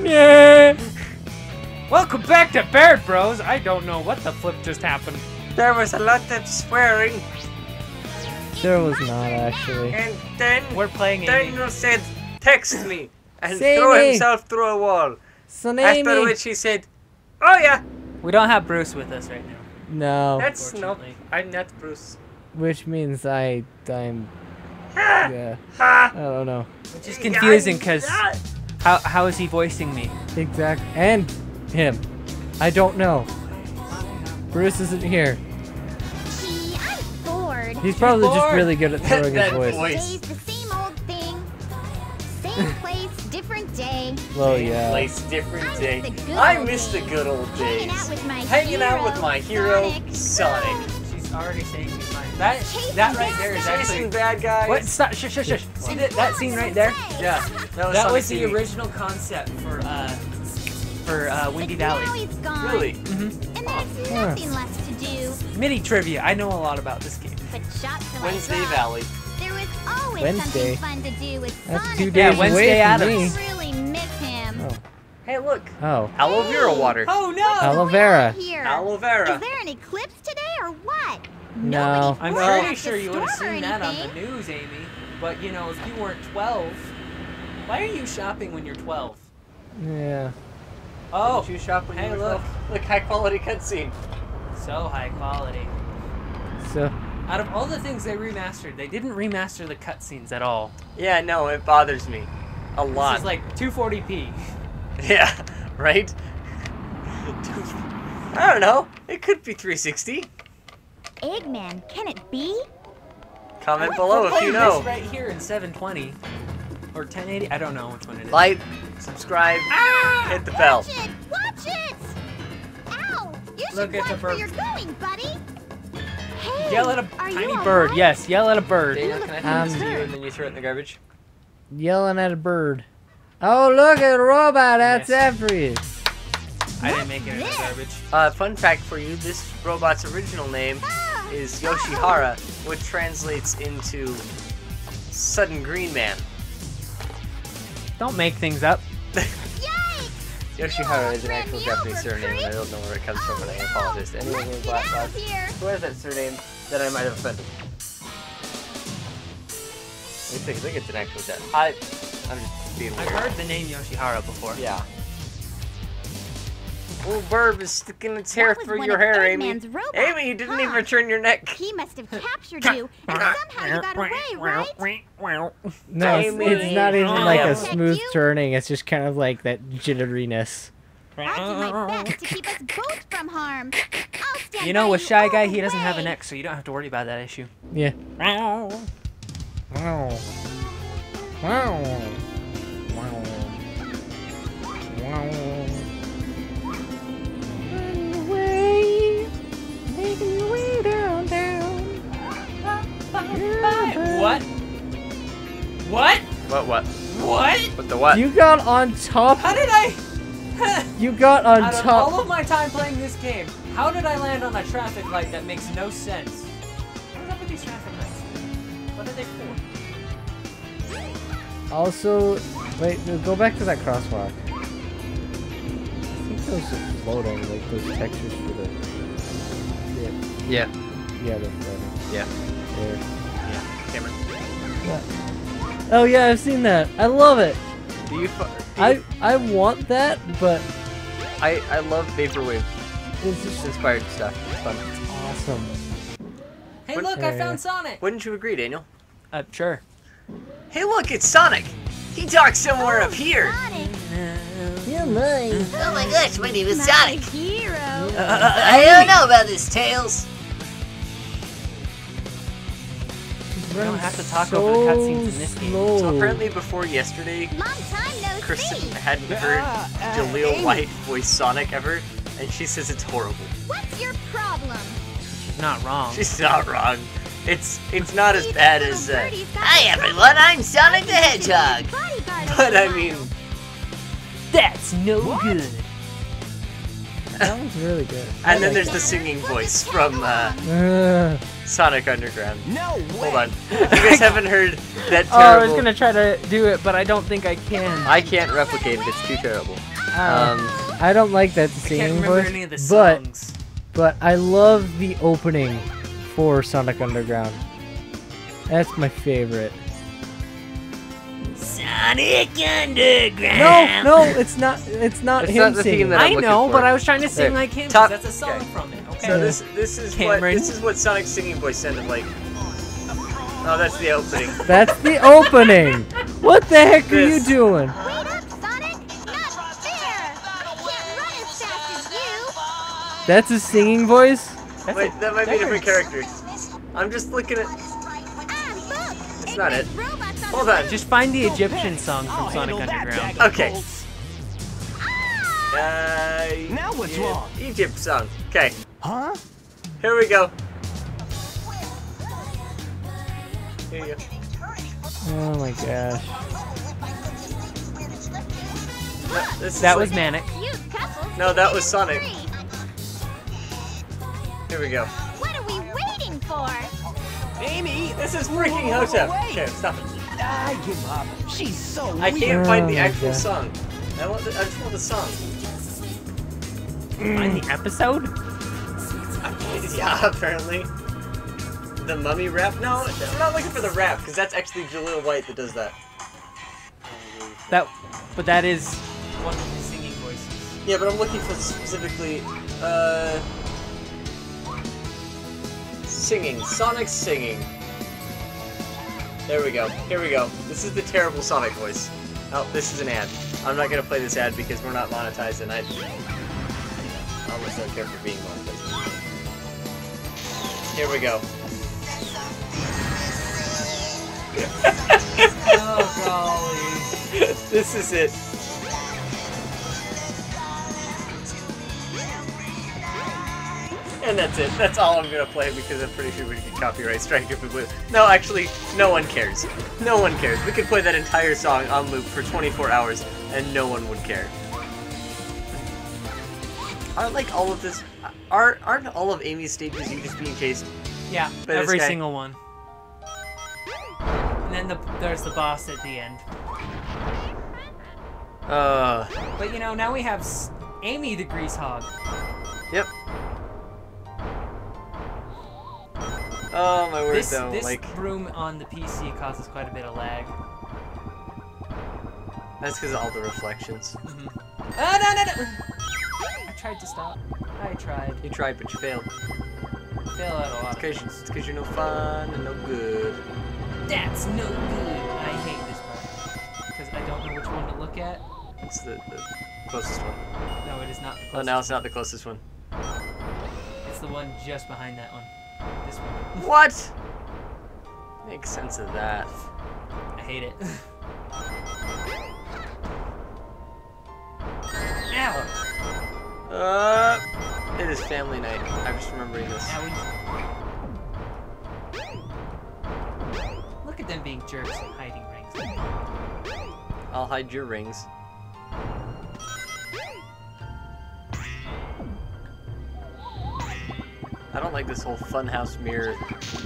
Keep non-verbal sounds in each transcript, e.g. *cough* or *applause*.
Yeah. Welcome back to Baird Bros. I don't know what the flip just happened. There was a lot of swearing, There was not actually. and then We're playing Amy. Daniel said, "Text me," and Say threw me. himself through a wall. So After which he said, "Oh yeah, We don't have Bruce with us right now. No. that's no, Unfortunately. I'm not Bruce." Which means I I'm Ha, yeah. ha. I don't know. Which is confusing because not- how, how is he voicing me? Exactly. And him. I don't know. Bruce isn't here. Gee, I'm bored. He's probably just really good at *laughs* throwing his That voice. voice. Day's the same old thing. Same *laughs* place, different day. Well, yeah. Place different I day. miss the good I old miss the days. good old Hanging days. out with my Hanging out with hero, my hero, Sonic. Sonic. She's already saying he's mine. That, that right there is bad actually... Chasing bad guys. What? Stop. Shush, shush, shush. See that, that scene right there? Yeah, that was, That was the TV. original concept for, uh, for, uh, Windy But Valley. Now he's gone. Really? Mm-hmm. And there's Huh. nothing left to do Mini trivia. I know a lot about this game. but shot till Wednesday I. Valley. There was always Wednesday. something fun to do with That's Sonic. two Yeah, Wednesday away from Addams. me. Really miss him. Oh. Hey, look, Oh. aloe vera water. Oh, no! Aloe vera. on Here? Aloe Is there an eclipse today or what? No. I'm pretty sure you would have seen that on the news, Amy. But, you know, if you weren't 12... Why are you shopping when you're 12? Yeah. Oh, you shop when hey, you were look. 12? Look, high quality cutscene. So high quality. So Out of all the things they remastered, they didn't remaster the cutscenes at all. Yeah, no, it bothers me. A lot. This lot. is like 240p. *laughs* Yeah, right? *laughs* I don't know. It could be 360. Eggman, can it be? Comment below if you know. This right here in 720 or 1080. I don't know which one it is. Like, subscribe, hit the bell. Watch it! Watch it! Ow! You should Look, it's a watch where you're going, buddy. Hey, Yell at a tiny bird. right? Yes, yell at a bird. Daniel, can I hand this Um, to you and then you throw it in the garbage? yelling at a bird. Oh look at a robot that's Yes. after you. I didn't make it in the garbage. Uh, fun fact for you, this robot's original name Ah, is Yoshihara, which translates into Sudden Green Man. Don't make things up. Yoshihara is an actual Japanese surname, and I don't know where it comes from, and I Oh, apologize to anyone Let's in Black Box of who has that surname that I might have offended. Let me think, I think it's an actual death. I, I'm just being I've weird. heard the name Yoshihara before. Yeah. Little burb is sticking its hair through your hair, Amy. Eggman's Amy, you didn't huh? even turn your neck. He must have *laughs* captured you, and somehow you got away, *laughs* right? No, it's, Amy. it's not even like a smooth turning. It's just kind of like that jitteriness. I'll do my best to keep us *laughs* both from harm. I'll stand You know, with Shy Guy, he doesn't have a way. neck, so you don't have to worry about that issue. Yeah. Wow. Wow. Wow. Wow. Run What? What? What, what? What? What the what? You got on top. How did I? *laughs* You got on Out of top. all of my time playing this game, how did I land on a traffic light that makes no sense? What's up with these traffic lights? What are they for? Also, wait, no, go back to that crosswalk. I think those are floating, like those textures for the. Yeah, Yeah. yeah, they're floating. Yeah. There. Yeah. Cameron. Oh yeah, I've seen that. I love it. Do you? Fu- do I you- I want that, but I I love vaporwave it's just inspired stuff. It's fun. awesome. Hey, What- look! I found Sonic. Wouldn't you agree, Daniel? Uh, sure. Hey, look, it's Sonic. He talks somewhere up here. Sonic, Yeah, mine. Oh my gosh, my name is my Sonic. *laughs* hero. I don't know about this, Tails. You don't have to talk over the cutscenes in this game. slow. So apparently, before yesterday, Long no Kristen see. hadn't heard Jaleel White voice Sonic ever, and she says it's horrible. What's your problem? She's not wrong. She's not wrong. It's it's not as bad as, uh, Hi everyone, I'm Sonic the Hedgehog. bodyguard of *laughs* but a I while. mean, That's no good. That one's really good. And then there's the singing voice from uh, Uh, Sonic Underground. No way. Hold on. You guys *laughs* haven't heard that Oh, I was gonna try to do it, but I don't think I can. I can't replicate it. It's too terrible. Uh, Um, I don't like that I can't singing remember voice, any of the but but I love the opening for Sonic Underground. That's my favorite. Sonic Underground. No, no, it's not. It's not It's him not the theme singing. that I'm I know, for. but I was trying to sing There. like him. Top- That's a song okay. from it. Okay. so this this is what Cameron. this is what Sonic's singing voice sounded like. Oh, that's the opening. *laughs* That's the opening. What the heck are you doing? Wait up, Sonic! Not fair! I can't as as! That's a singing voice. Wait, that might be a different character. I'm just looking at. Look! It's not it. There's robots on Hold on. Just find the Egyptian song from I'll Sonic Underground. Okay. Uh, Now what's yeah, wrong? Egypt song. Okay, Huh? here we go. Here you go. Oh my gosh. No, this is That like- was Manic. No, that was Sonic. Here we go. What are we waiting for? Amy, This is freaking Hotep. Okay, stop it. I give up. She's so I weird. can't find the Oh actual God. song. I want the, I just want the song. Find the episode? *laughs* Yeah, apparently. The mummy rap? No, I'm not looking for the rap, because that's actually Jaleel White that does that. That, but that is one of the singing voices. Yeah, but I'm looking for specifically, uh... Singing. Sonic singing. There we go. Here we go. This is the terrible Sonic voice. Oh, this is an ad. I'm not gonna play this ad because we're not monetized and I... I almost don't care for being monetized. Here we go. *laughs* Oh golly. *laughs* this is it. And *laughs* that's it. That's all I'm gonna play because I'm pretty sure we could copyright strike if we would. No, actually, no one cares. No one cares. We could play that entire song on loop for 24 hours and no one would care. Aren't like all of this? aren't, aren't all of Amy's stages you just being chased? Yeah, every single one. And then the, there's the boss at the end. Uh, But you know, now we have Amy the Grease Hog. yep. *laughs* Oh my word, This though, this like room on the PC causes quite a bit of lag. that's because of all the reflections. Mm-hmm. Oh no, no, no! I tried to stop. I tried. You tried, but you failed. Fail at a lot of It's because you're no fun and no good. That's no good. I hate this part. Because I don't know which one to look at. It's the, the closest one. No, it is not the Oh, now it's not the closest one. It's the one just behind that one. What? Make sense of that. I hate it. *laughs* Ow! Uh, it is family night. I'm just remembering this. Look at them being jerks and hiding rings. I'll hide your rings. I don't like this whole funhouse mirror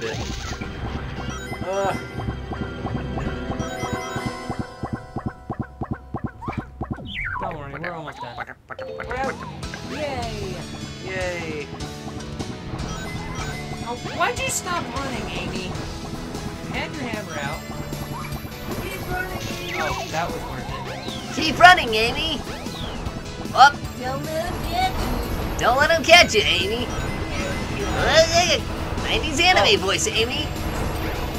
bit. Uh, Don't worry, we're almost done. We're out. Yay! Yay! Oh, why'd you stop running, Amy? You had your hammer out. Keep running. Oh, that was worth it. Keep running, Amy. Up. Don't let him catch you, Amy. 90s anime voice, Amy.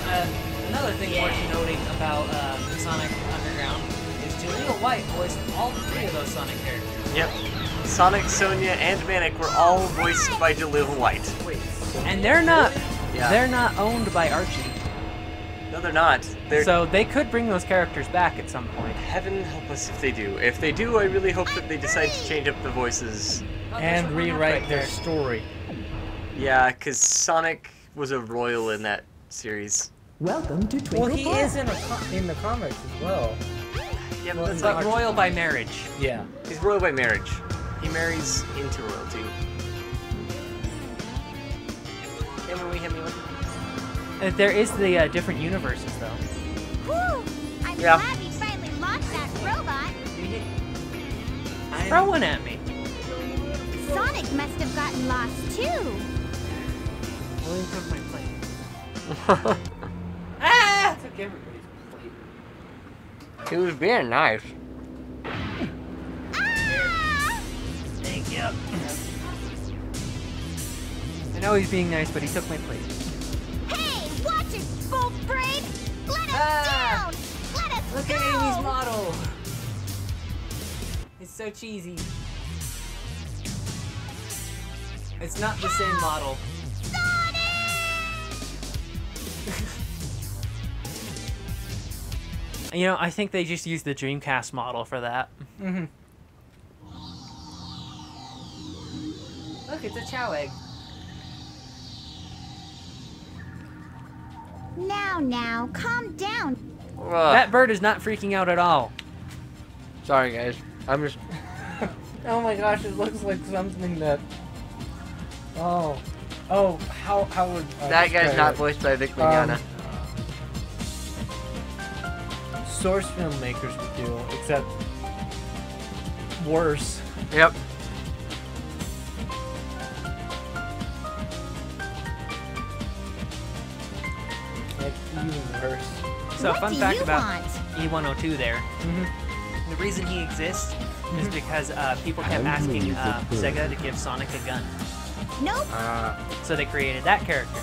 Uh, another thing worth noting about uh, Sonic Underground is Jaleel White voiced all three of those Sonic characters. Yep. Sonic, Sonia, and Manic were all voiced by Jaleel White. And they're not Yeah. they're not owned by Archie. No, they're not. They're So they could bring those characters back at some point. Heaven help us if they do. If they do, I really hope that they decide to change up the voices. Oh, and rewrite their story. Yeah, because Sonic was a royal in that series. Welcome to Twinkle Well, he Park. is in a co- in the comics as well. Yeah, Well, that's But not royal by marriage. Yeah. He's royal by marriage. He marries into royalty. And when we hit me with Uh, There is the uh, different universes though. Whew! I'm Yeah. glad we finally lost that robot. Throw one at me. Sonic must have gotten lost too. William took my plate. *laughs* ah! Took everybody's plate. He was being nice. Ah! Thank you. I know he's being nice, but he took my plate. Hey, watch it, Bolt Brain! Let us Ah! down! Let us Look go! at Amy's model. It's so cheesy. It's not the same model. You know, I think they just used the Dreamcast model for that. Mm-hmm. Look, it's a Chao egg. Now, now, calm down. That bird is not freaking out at all. Sorry, guys. I'm just. *laughs* oh my gosh! It looks like something that. Oh, oh, how how would I that guy's describe not voiced by Vic Um, Mignogna. Source filmmakers would do, except worse. yep. Like even worse. So, what fun do fact you about want? E102 there. Mm-hmm. The reason he exists is because uh, people kept asking uh, Sega to give Sonic a gun. Nope. Uh, So they created that character.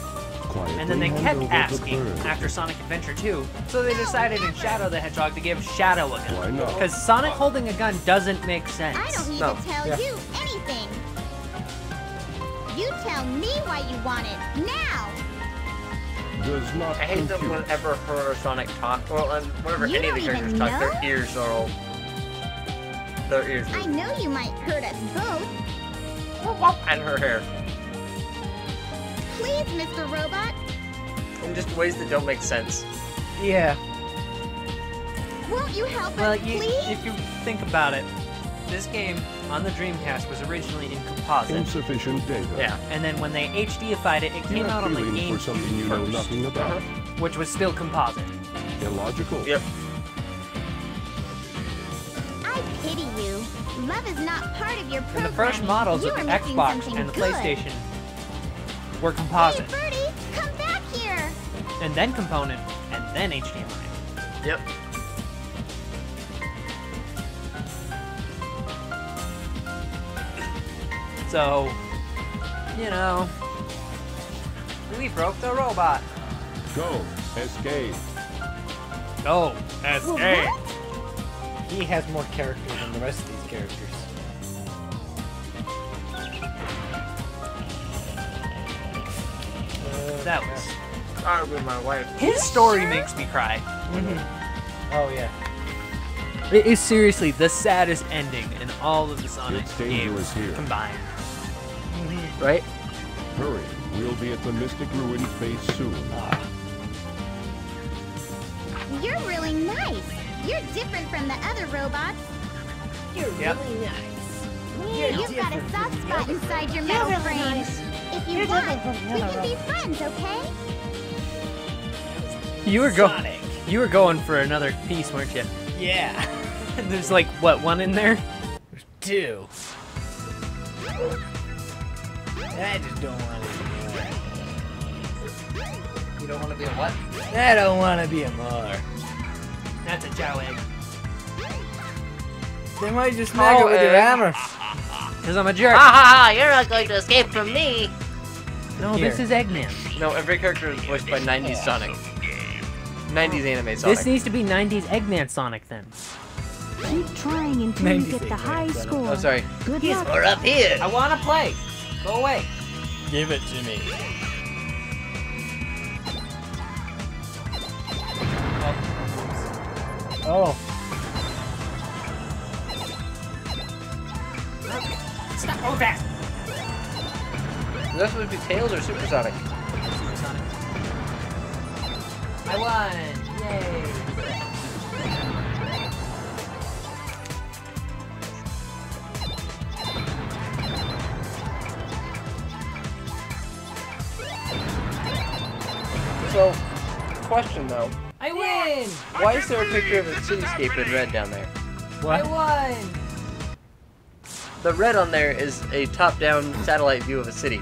And then they kept asking after Sonic Adventure 2, so they decided in Shadow the Hedgehog to give Shadow a gun. Why not? Because Sonic holding a gun doesn't make sense. I don't need No. to tell Yeah. you anything. You tell me why you want it now. Does not I hate that compute. whenever her or Sonic talk, well, and whenever You any of the characters even talk, their ears are all. Their ears I know you might hurt us both. And her hair. Please, Mr. Robot, In just ways that don't make sense. yeah. won't you help Well, us, you, please? if you think about it, this game on the Dreamcast was originally in composite. Insufficient data. Yeah. And then when they HDified it, it came out on the feelings GameCube for something you know first, nothing about. which was still composite. Illogical. Yep. Love is not part of your And program. the first models of the Xbox something and the good. PlayStation were composite, Hey, Birdie, come back here. and then component, and then HDMI. Yep. So, you know, we broke the robot. Go. Escape. Go, escape. He has more character than the rest of these characters. Uh, That was Sorry with my wife. his story makes me cry. Mm-hmm. Oh yeah. It is seriously the saddest ending in all of the Sonic games here. combined. Mm-hmm. Right? Hurry. We'll be at the Mystic Ruins base soon. You're You're different from the other robots. You're Yep. really nice. You've got a soft spot inside your metal frame. If you want, we can be friends, okay? You were going, you were going for another piece, weren't you? Yeah. *laughs* There's like what one in there? Two. I just don't want to Be You don't want to be a what? I don't want to be a more. That's a Chao egg. They might just smack Oh, it with your hammer. Cause I'm a jerk. Ha ha ha! You're not going to escape from me. no, this is Eggman. No, every character is voiced by 90s Sonic. 90s anime Sonic. This needs to be 90s Eggman Sonic then. Keep trying until you get the high score. oh, sorry. Good He's luck. more up here. I wanna play. Go away. Give it to me. Oh. Stop! Oh, that! Is that supposed to be Tails or Supersonic? Supersonic. I won! Yay! So, question though. I win! Why is there a picture of a cityscape in red down there? I won! The red on there is a top-down satellite view of a city.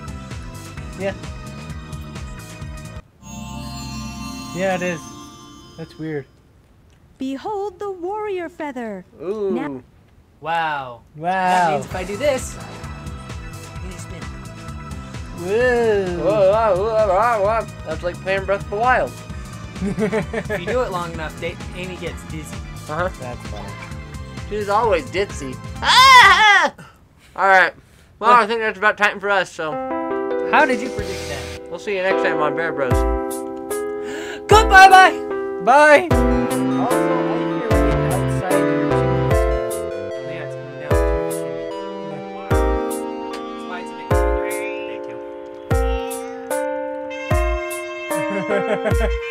Yeah. Yeah, it is. That's weird. Behold the warrior feather. Ooh. Now- Wow. That means if I do this, you just spin. Whoa. Whoa, whoa, whoa, whoa, whoa. That's like playing Breath of the Wild if you do it long enough, they, Amy gets dizzy. Uh huh. That's funny. She's always ditzy. Ah! *sighs* All right. Well, I think that's about time for us. So. How did you predict that? We'll see you next time on Baird Bros. *gasps* Goodbye, bye. Bye. Also, Ha ha ha.